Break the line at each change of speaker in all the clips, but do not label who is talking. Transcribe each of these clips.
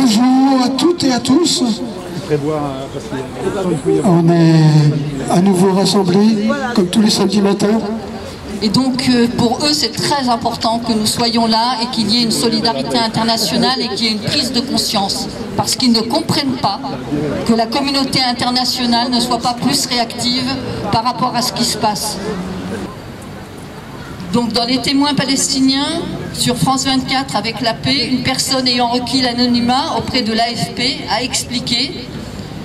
Bonjour à toutes et à tous. On est à nouveau rassemblés, comme tous les samedis matins.
Et donc euh, pour eux, c'est très important que nous soyons là et qu'il y ait une solidarité internationale et qu'il y ait une prise de conscience. Parce qu'ils ne comprennent pas que la communauté internationale ne soit pas plus réactive par rapport à ce qui se passe. Donc dans les témoins palestiniens, sur France 24 avec la paix, une personne ayant requis l'anonymat auprès de l'AFP a expliqué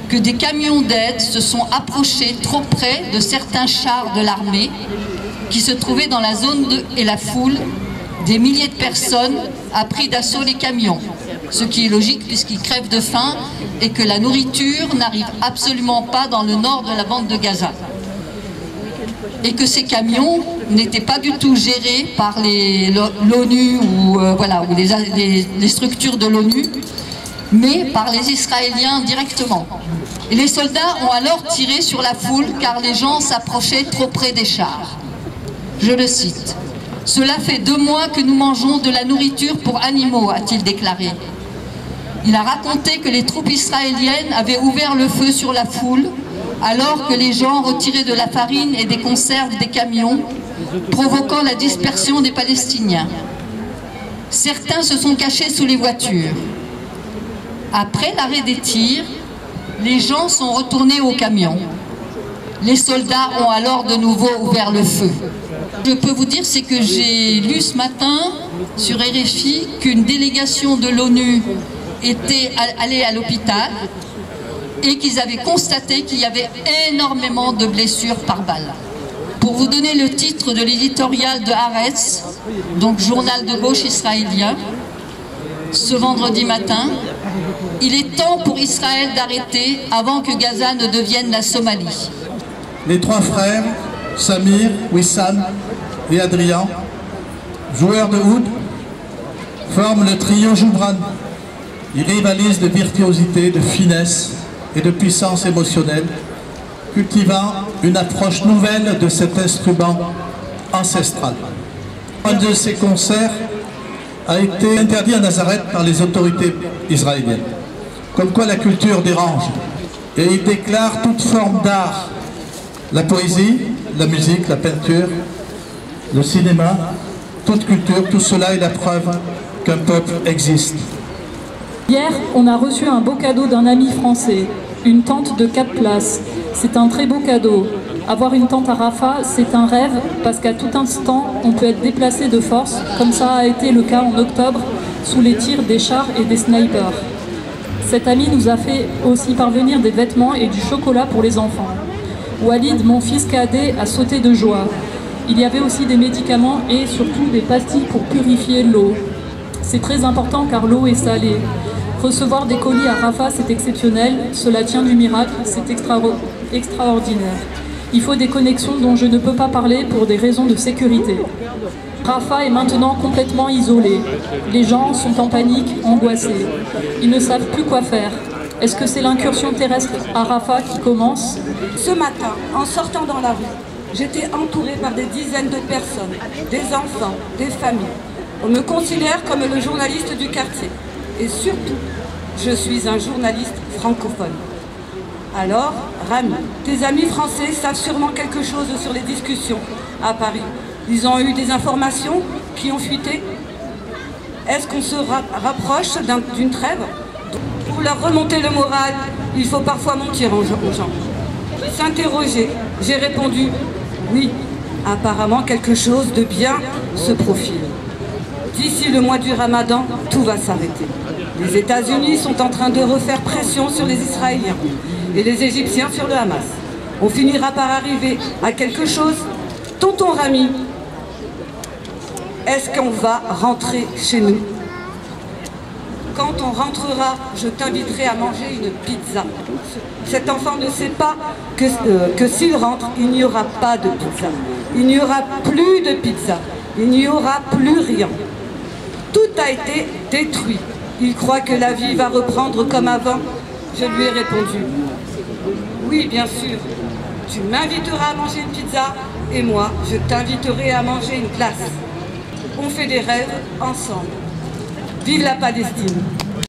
que des camions d'aide se sont approchés trop près de certains chars de l'armée qui se trouvaient dans la zone de, et la foule, des milliers de personnes a pris d'assaut les camions. Ce qui est logique puisqu'ils crèvent de faim et que la nourriture n'arrive absolument pas dans le nord de la bande de Gaza. Et que ces camions n'étaient pas du tout gérés par l'ONU ou, euh, voilà, ou les, structures de l'ONU, mais par les Israéliens directement. Les soldats ont alors tiré sur la foule car les gens s'approchaient trop près des chars. Je le cite. Cela fait deux mois que nous mangeons de la nourriture pour animaux, a-t-il déclaré. Il a raconté que les troupes israéliennes avaient ouvert le feu sur la foule alors que les gens retiraient de la farine et des conserves des camions, provoquant la dispersion des Palestiniens. Certains se sont cachés sous les voitures. Après l'arrêt des tirs, les gens sont retournés au camion. Les soldats ont alors de nouveau ouvert le feu. Je peux vous dire, c'est que j'ai lu ce matin sur RFI qu'une délégation de l'ONU était allée à l'hôpital et qu'ils avaient constaté qu'il y avait énormément de blessures par balle. Pour vous donner le titre de l'éditorial de Haaretz, donc journal de gauche israélien, ce vendredi matin, il est temps pour Israël d'arrêter avant que Gaza ne devienne la Somalie.
Les trois frères, Samir, Wissam et Adrien, joueurs de oud, forment le trio Joubran. Ils rivalisent de virtuosité, de finesse et de puissance émotionnelle, cultivant une approche nouvelle de cet instrument ancestral. Un de ces concerts a été interdit à Nazareth par les autorités israéliennes. Comme quoi la culture dérange. Et il déclare toute forme d'art, la poésie, la musique, la peinture, le cinéma, toute culture, tout cela est la preuve qu'un peuple existe.
Hier, on a reçu un beau cadeau d'un ami français, une tente de 4 places. C'est un très beau cadeau. Avoir une tente à Rafah, c'est un rêve parce qu'à tout instant, on peut être déplacé de force, comme ça a été le cas en octobre, sous les tirs des chars et des snipers. Cet ami nous a fait aussi parvenir des vêtements et du chocolat pour les enfants. Walid, mon fils cadet, a sauté de joie. Il y avait aussi des médicaments et surtout des pastilles pour purifier l'eau. C'est très important car l'eau est salée. Recevoir des colis à Rafah, c'est exceptionnel, cela tient du miracle, c'est extraordinaire. Il faut des connexions dont je ne peux pas parler pour des raisons de sécurité. Rafah est maintenant complètement isolé. Les gens sont en panique, angoissés. Ils ne savent plus quoi faire. Est-ce que c'est l'incursion terrestre à Rafah qui commence?
Ce matin, en sortant dans la rue, j'étais entourée par des dizaines de personnes, des enfants, des familles. On me considère comme le journaliste du quartier. Et surtout, je suis un journaliste francophone. Alors, Rami, tes amis français savent sûrement quelque chose sur les discussions à Paris. Ils ont eu des informations qui ont fuité. Est-ce qu'on se rapproche d'une trêve? Pour leur remonter le moral, il faut parfois mentir aux gens. S'interroger, j'ai répondu oui, apparemment quelque chose de bien se profile. D'ici le mois du ramadan, tout va s'arrêter. Les États-Unis sont en train de refaire pression sur les Israéliens et les Égyptiens sur le Hamas. On finira par arriver à quelque chose. Tonton Rami, est-ce qu'on va rentrer chez nous? Quand on rentrera, je t'inviterai à manger une pizza. Cet enfant ne sait pas que, euh, que s'il rentre, il n'y aura pas de pizza. Il n'y aura plus de pizza. Il n'y aura plus rien. Tout a été détruit. Il croit que la vie va reprendre comme avant. Je lui ai répondu, oui, bien sûr, tu m'inviteras à manger une pizza et moi, je t'inviterai à manger une glace. On fait des rêves ensemble. Vive la Palestine